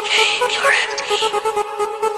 baby, you're empty.